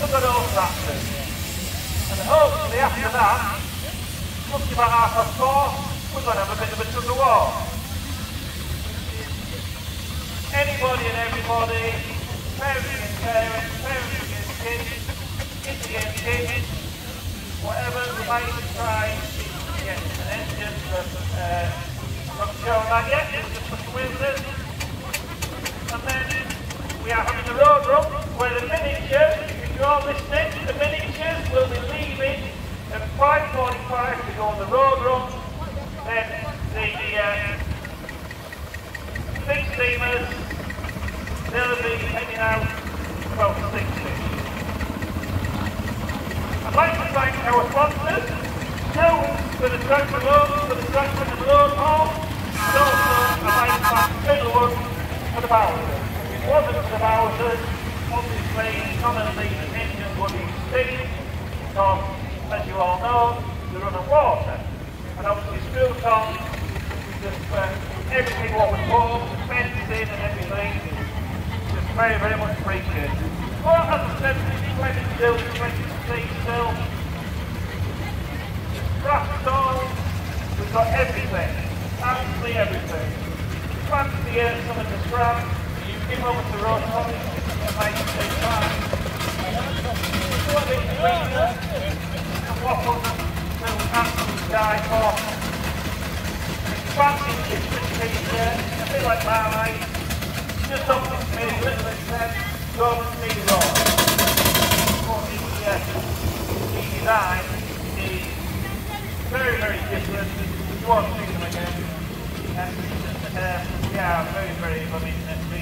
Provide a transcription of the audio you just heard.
Look at tractors. And hopefully after that, looking half we're going to have a bit of a tug of war. Anybody and everybody, against kids, whatever uh, just put wheels in. And then we are having the road run where the miniatures, if you're all listening, the miniatures will be leaving at 5.45 to go on the road run. Then the uh, big steamers, they'll be heading out 12 to 6 I'd like to thank our sponsors, Jones for the tractor load, for the tractor and the load haul, and also I'd like to thank Fiddlewood for the Bowsers. It wasn't for the Bowsers, obviously none of these engines would be steam, because as you all know, run on water. And obviously Spoolcon, just uh, everything what was bought, the fencing and everything, just very, very much appreciated. Well, as I said, 20 still, 20 still. Scrap stone, we've got everything, absolutely everything. Get some of the scrap, you give over to Road Tommy and make it take time. Do a bit cleaner, and waffle them to absolutely die for. Fancy kitchen t-shirt, a bit like just something to make a little bit sense, go and see it all. But the, uh, the design is very, very different. You won't see them again and uh, we very, very committed.